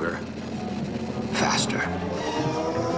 stronger, faster.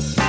Ooh.